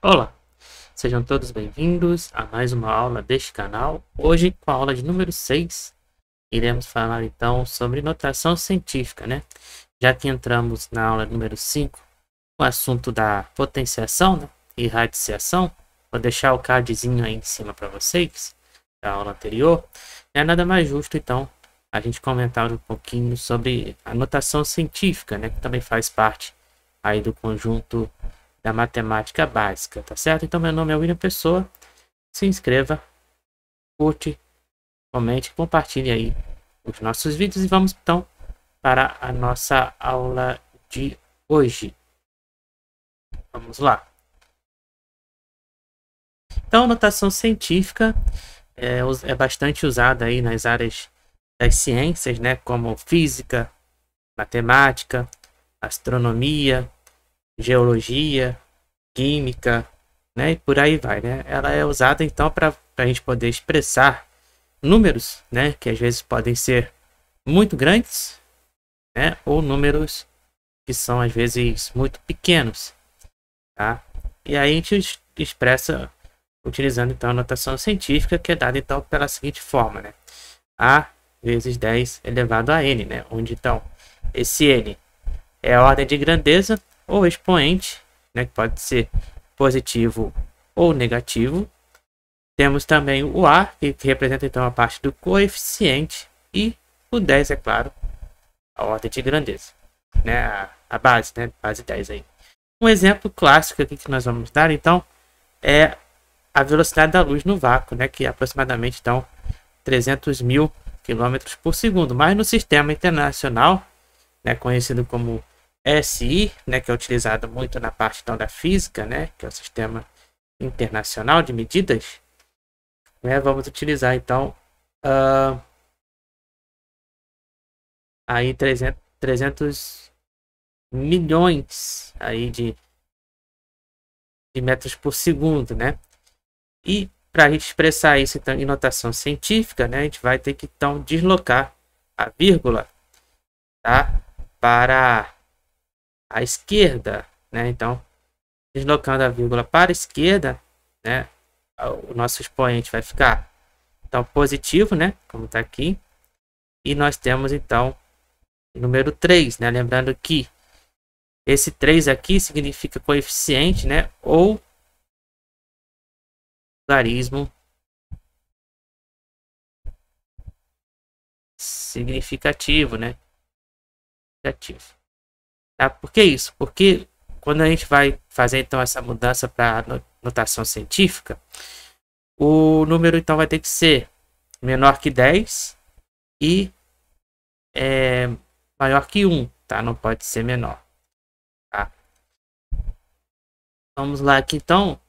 Olá, sejam todos bem-vindos a mais uma aula deste canal. Hoje, com a aula de número 6, iremos falar então sobre notação científica, né? Já que entramos na aula número 5, com o assunto da potenciação né? e radiciação, vou deixar o cardzinho aí em cima para vocês, da aula anterior. É nada mais justo então a gente comentar um pouquinho sobre a notação científica, né? Que também faz parte aí do conjunto da matemática básica, tá certo? Então, meu nome é William Pessoa. Se inscreva, curte, comente, compartilhe aí os nossos vídeos e vamos então para a nossa aula de hoje. Vamos lá. Então, notação científica é, é bastante usada aí nas áreas das ciências, né, como física, matemática, astronomia, geologia, química, né? E por aí vai, né? Ela é usada então para a gente poder expressar números, né? Que às vezes podem ser muito grandes, né? Ou números que são às vezes muito pequenos, tá? E aí a gente expressa utilizando então a notação científica que é dada então pela seguinte forma, né? A vezes 10 elevado a n, né? Onde então esse n é a ordem de grandeza ou expoente, né, que pode ser positivo ou negativo. Temos também o A, que representa então a parte do coeficiente, e o 10, é claro, a ordem de grandeza, né, a, a base, né, base 10 aí. Um exemplo clássico aqui que nós vamos dar, então, é a velocidade da luz no vácuo, né, que é aproximadamente então 300 mil quilômetros por segundo. Mas no sistema internacional, né, conhecido como SI, né, que é utilizado muito na parte então, da física, né, que é o sistema internacional de medidas, né, vamos utilizar então uh, aí 300, 300 milhões aí de, de metros por segundo, né? E para a gente expressar isso então, em notação científica, né, a gente vai ter que então deslocar a vírgula tá, para à esquerda, né? Então, deslocando a vírgula para a esquerda, né? O nosso expoente vai ficar então positivo, né? Como está aqui. E nós temos então número 3, né? Lembrando que esse 3 aqui significa coeficiente, né? Ou logarismo significativo, né? Significativo. Tá? Por que isso? Porque quando a gente vai fazer então essa mudança para notação científica, o número então vai ter que ser menor que 10 e é, maior que 1, tá? Não pode ser menor. Tá? Vamos lá aqui então,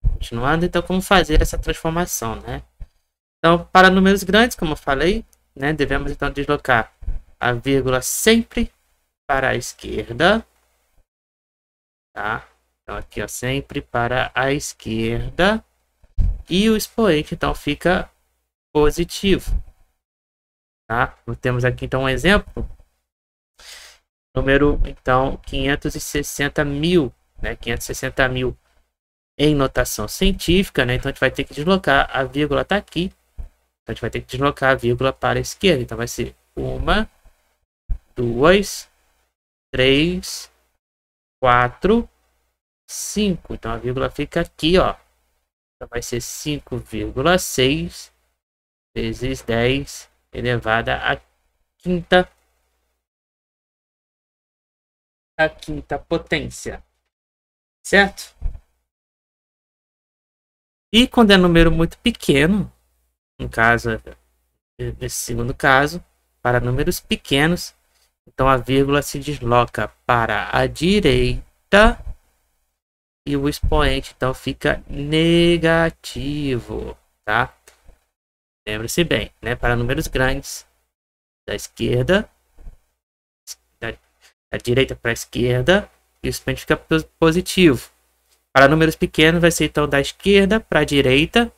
continuando então como fazer essa transformação, né? Então, para números grandes, como eu falei, né, devemos então deslocar a vírgula sempre para a esquerda, tá? Então aqui, ó, sempre para a esquerda. E o expoente, então, fica positivo, tá? Temos aqui, então, um exemplo. Número, então, 560 mil, né? 560 mil em notação científica, né? Então, a gente vai ter que deslocar a vírgula, tá aqui. Então, a gente vai ter que deslocar a vírgula para a esquerda. Então, vai ser uma, duas, 3, 4, 5. Então a vírgula fica aqui, ó. Então vai ser 5,6 vezes 10 elevada a quinta a quinta potência. Certo? E quando é número muito pequeno, no caso, nesse segundo caso, para números pequenos, então a vírgula se desloca para a direita e o expoente então fica negativo, tá? Lembre-se bem, né? Para números grandes, da esquerda, da, da direita para a esquerda, e o expoente fica positivo. Para números pequenos, vai ser então da esquerda para a direita,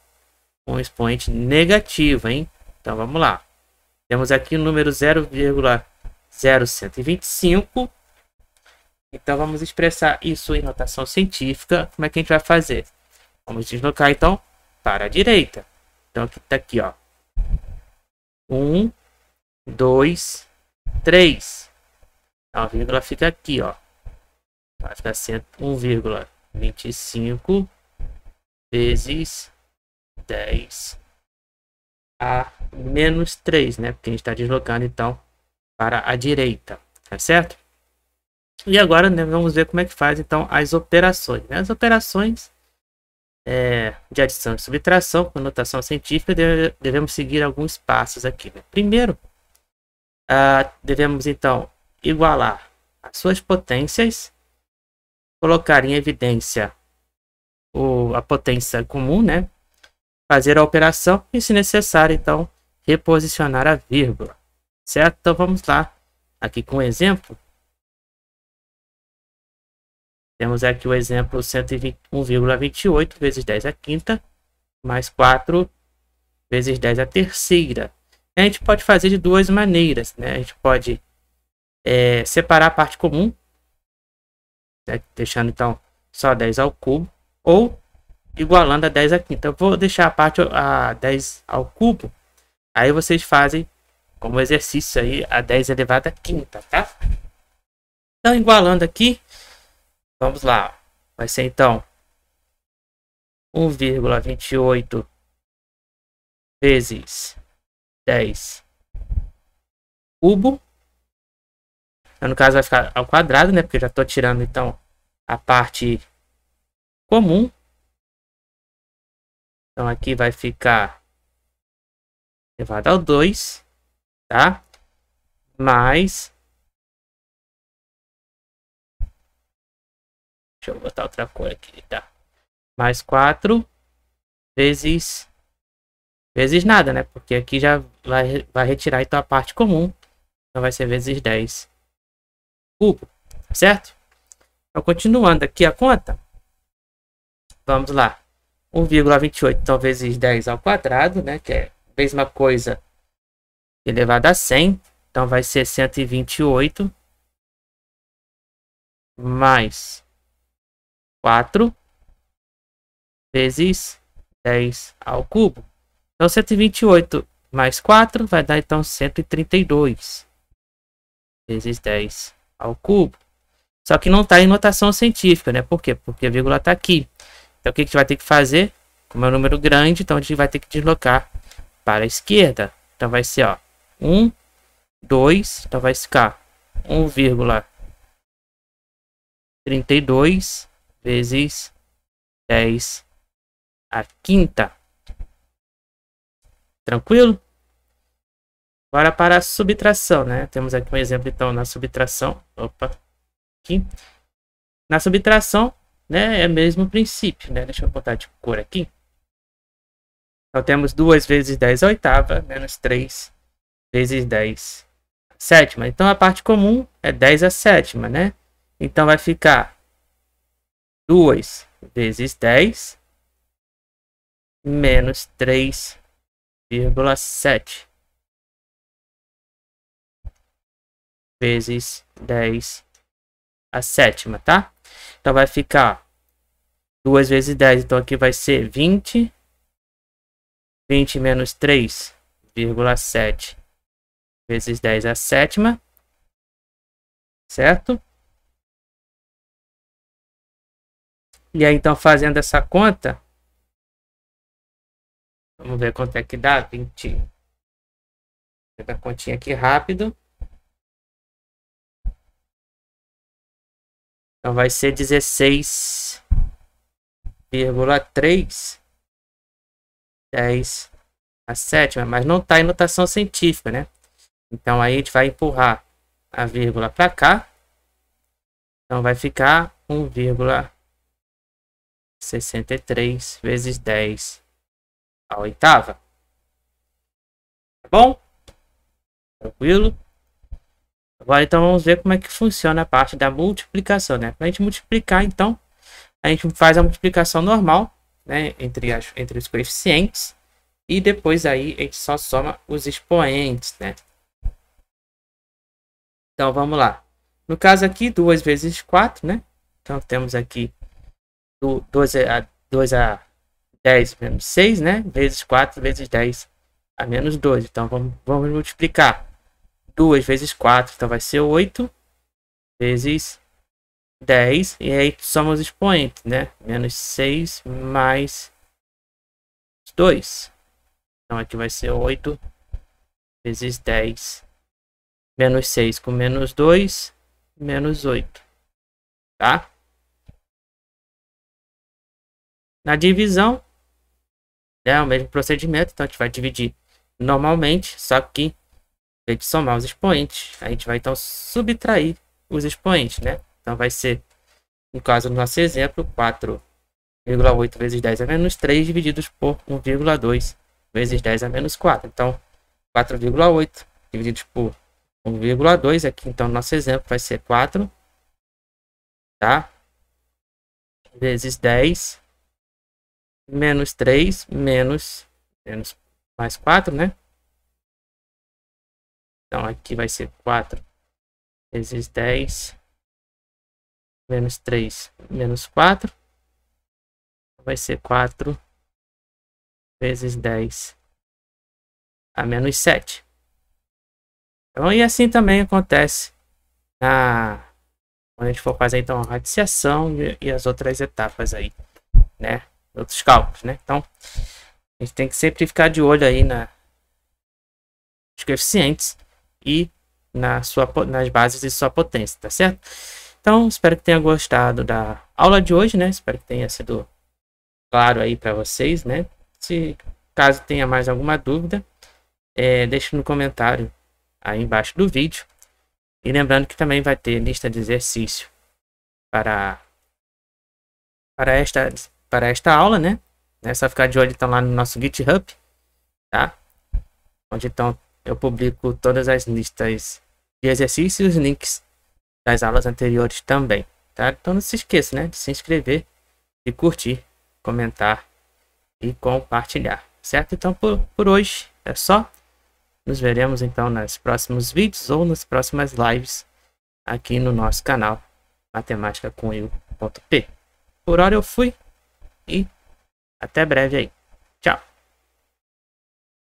um expoente negativo, hein? Então vamos lá. Temos aqui o número 0,125 Então vamos expressar isso em notação científica. Como é que a gente vai fazer? Vamos deslocar então para a direita. Então aqui está aqui, ó. 1, 2, 3. A vírgula fica aqui, ó. Vai ficar 1,25 vezes 10 a menos 3, né? Porque a gente está deslocando, então, para a direita, tá certo? E agora né, vamos ver como é que faz, então, as operações. Né? As operações é, de adição e subtração, com notação científica, deve, devemos seguir alguns passos aqui. Né? Primeiro, uh, devemos, então, igualar as suas potências, colocar em evidência o, a potência comum, né? fazer a operação e, se necessário, então, reposicionar a vírgula. Certo? Então vamos lá, aqui com um exemplo. Temos aqui o exemplo 1,28 vezes 10 a quinta, mais 4 vezes 10 a terceira. A gente pode fazer de duas maneiras, né? A gente pode é, separar a parte comum, né? deixando então só 10 ao cubo, ou igualando a 10 a quinta. Eu vou deixar a parte a 10 ao cubo, aí vocês fazem como exercício aí a 10 elevado a quinta, tá? Então, igualando aqui, vamos lá. Vai ser então 1,28 vezes 10 cubo. No caso vai ficar ao quadrado, né? Porque eu já estou tirando então a parte comum. Então aqui vai ficar elevado ao 2, tá? Mais... Deixa eu botar outra cor aqui, tá? Mais 4 vezes... Vezes nada, né? Porque aqui já vai, vai retirar então a parte comum. Então vai ser vezes 10 cubo, certo? Então continuando aqui a conta. Vamos lá. 1,28 então vezes 10 ao quadrado, né? Que é a mesma coisa elevado a 100. Então vai ser 128 mais 4 vezes 10 ao cubo. Então 128 mais 4 vai dar então 132 vezes 10 ao cubo. Só que não está em notação científica, né? Por quê? Porque a vírgula está aqui. Então, o que a gente vai ter que fazer? Como é um número grande, então a gente vai ter que deslocar para a esquerda. Então, vai ser, ó, 1, 2, então vai ficar 1,32 vezes 10 a quinta. Tranquilo? Agora para a subtração, né? Temos aqui um exemplo, então, na subtração. Opa, aqui. Na subtração, né? É o mesmo princípio, né? Deixa eu botar de cor aqui. Então temos 2 vezes 10 a oitava, menos 3 vezes 10 a sétima. Então a parte comum é 10 a sétima, né? Então vai ficar 2 vezes 10 menos 3,7 vezes 10 a sétima, tá? Então vai ficar 2 vezes 10. Então aqui vai ser 20. 20 menos 3,7 vezes 10 a sétima. Certo? E aí, então, fazendo essa conta, vamos ver quanto é que dá. 20. Vou pegar a continha aqui rápido. Então vai ser 16,3 10 a sétima, mas não está em notação científica, né? Então aí a gente vai empurrar a vírgula para cá. Então vai ficar 1,63 vezes 10 a oitava. Tá bom? Tranquilo? Agora então vamos ver como é que funciona a parte da multiplicação, né? Para a gente multiplicar, então, a gente faz a multiplicação normal, né? Entre, as, entre os coeficientes. E depois aí a gente só soma os expoentes, né? Então vamos lá. No caso aqui, 2 vezes 4, né? Então temos aqui 2 a, 2 a 10 menos 6, né? Vezes 4 vezes 10 a menos 2. Então vamos, vamos multiplicar. 2 vezes 4, então vai ser 8 vezes 10. E aí somos expoentes, né? Menos 6 mais 2. Então aqui vai ser 8 vezes 10 menos 6 com menos 2, menos 8. Tá? Na divisão, é o mesmo procedimento, então a gente vai dividir normalmente, só que a gente somar os expoentes, a gente vai então subtrair os expoentes, né? Então vai ser, no caso do nosso exemplo, 4,8 vezes 10 a menos 3 divididos por 1,2 vezes 10 a menos 4. Então, 4,8 divididos por 1,2 aqui, então nosso exemplo vai ser 4, tá? Vezes 10 menos 3 menos, menos mais 4, né? Então aqui vai ser 4 vezes 10 menos 3 menos 4 vai ser 4 vezes 10 a menos 7. Então, e assim também acontece na quando a gente for fazer então a radiciação e, e as outras etapas aí, né? Outros cálculos, né? Então, a gente tem que sempre ficar de olho aí na os coeficientes e na sua, nas bases de sua potência, tá certo? Então, espero que tenha gostado da aula de hoje, né? Espero que tenha sido claro aí para vocês, né? Se caso tenha mais alguma dúvida, é, deixe no comentário aí embaixo do vídeo. E lembrando que também vai ter lista de exercício para, para, esta, para esta aula, né? É só ficar de olho então lá no nosso GitHub, tá? Onde então eu publico todas as listas de exercícios os links das aulas anteriores também, tá? Então não se esqueça, né? De se inscrever, e curtir, comentar e compartilhar, certo? Então por, por hoje é só. Nos veremos então nos próximos vídeos ou nas próximas lives aqui no nosso canal matemática com Por hora eu fui e até breve aí.